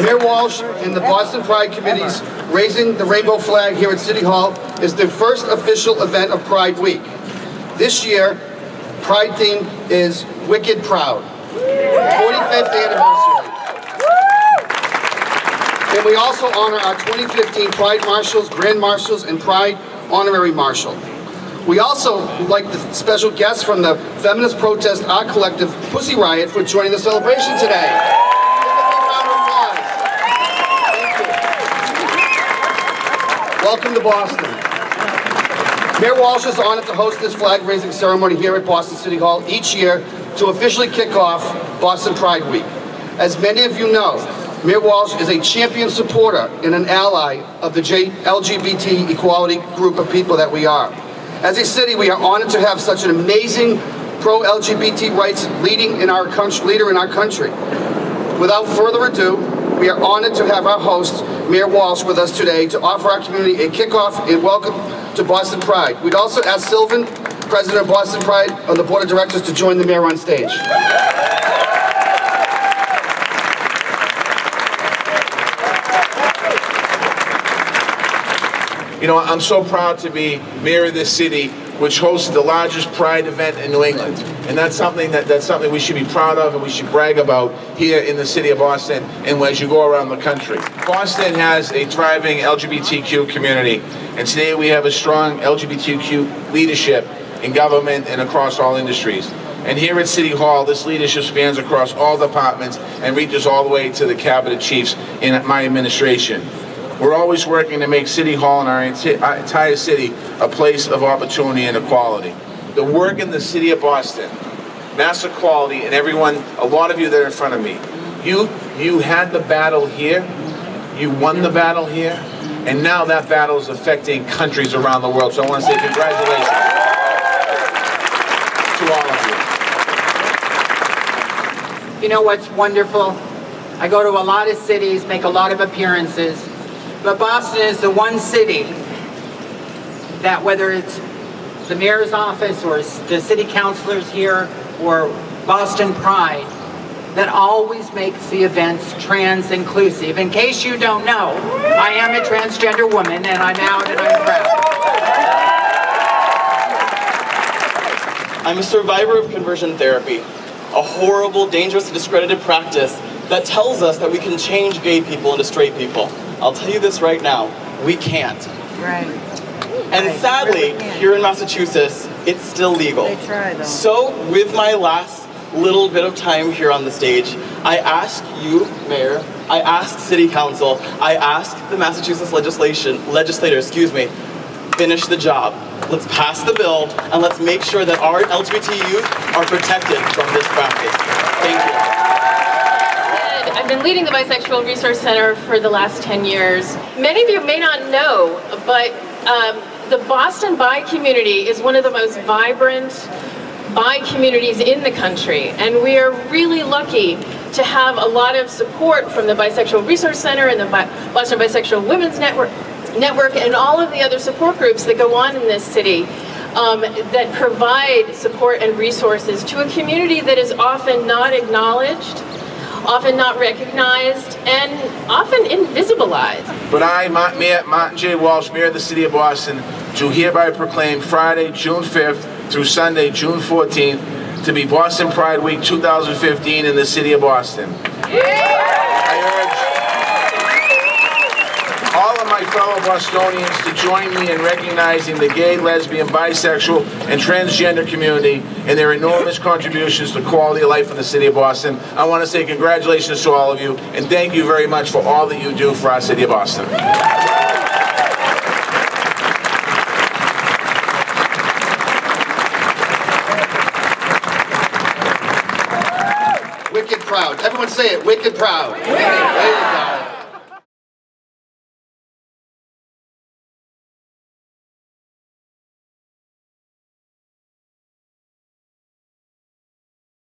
Mayor Walsh and the Boston Pride Committee's Raising the Rainbow Flag here at City Hall is the first official event of Pride Week. This year, Pride theme is Wicked Proud. 45th anniversary. And we also honor our 2015 Pride Marshals, Grand Marshals, and Pride Honorary Marshal. We also like the special guests from the Feminist Protest Art Collective, Pussy Riot, for joining the celebration today. Give a big round of applause. Thank you. Welcome to Boston. Mayor Walsh is honored to host this flag-raising ceremony here at Boston City Hall each year to officially kick off Boston Pride Week. As many of you know, Mayor Walsh is a champion supporter and an ally of the LGBT equality group of people that we are. As a city, we are honored to have such an amazing pro-LGBT rights leading in our country, leader in our country. Without further ado, we are honored to have our host, Mayor Walsh, with us today to offer our community a kickoff and welcome to Boston Pride. We'd also ask Sylvain, President of Boston Pride, on the Board of Directors to join the Mayor on stage. You know, I'm so proud to be mayor of this city, which hosts the largest pride event in New England. And that's something that, that's something we should be proud of and we should brag about here in the city of Boston and as you go around the country. Boston has a thriving LGBTQ community, and today we have a strong LGBTQ leadership in government and across all industries. And here at City Hall, this leadership spans across all departments and reaches all the way to the cabinet chiefs in my administration. We're always working to make City Hall and our uh, entire city a place of opportunity and equality. The work in the city of Boston, Mass Equality, and everyone, a lot of you that are in front of me, you, you had the battle here, you won the battle here, and now that battle is affecting countries around the world. So I want to say congratulations to all of you. You know what's wonderful? I go to a lot of cities, make a lot of appearances, but Boston is the one city that whether it's the mayor's office or the city councilors here or Boston Pride, that always makes the events trans inclusive. In case you don't know, I am a transgender woman and I'm out and I'm proud. I'm a survivor of conversion therapy, a horrible, dangerous, discredited practice that tells us that we can change gay people into straight people. I'll tell you this right now, we can't. Right. And Right. sadly, Really here in Massachusetts, it's still legal. They try, though. So, with my last little bit of time here on the stage, I ask you, Mayor, I ask City Council, I ask the Massachusetts legislation, legislator, excuse me, finish the job. Let's pass the bill and let's make sure that our LGBT youth are protected from this practice. Thank you. I've been leading the Bisexual Resource Center for the last 10 years. Many of you may not know, but um, the Boston bi community is one of the most vibrant bi communities in the country, and we are really lucky to have a lot of support from the Bisexual Resource Center and the Bi- Boston Bisexual Women's Network, Network and all of the other support groups that go on in this city um, that provide support and resources to a community that is often not acknowledged often not recognized, and often invisibilized. But I, Ma- Mayor Martin J. Walsh, Mayor of the City of Boston, do hereby proclaim Friday, June 5th through Sunday, June 14th, to be Boston Pride Week 2015 in the City of Boston. I urge all of my fellow Bostonians to join me in recognizing the gay, lesbian, bisexual, and transgender community and their enormous contributions to quality of life in the City of Boston. I want to say congratulations to all of you and thank you very much for all that you do for our City of Boston. Wicked proud. Everyone say it. Wicked proud. There you go.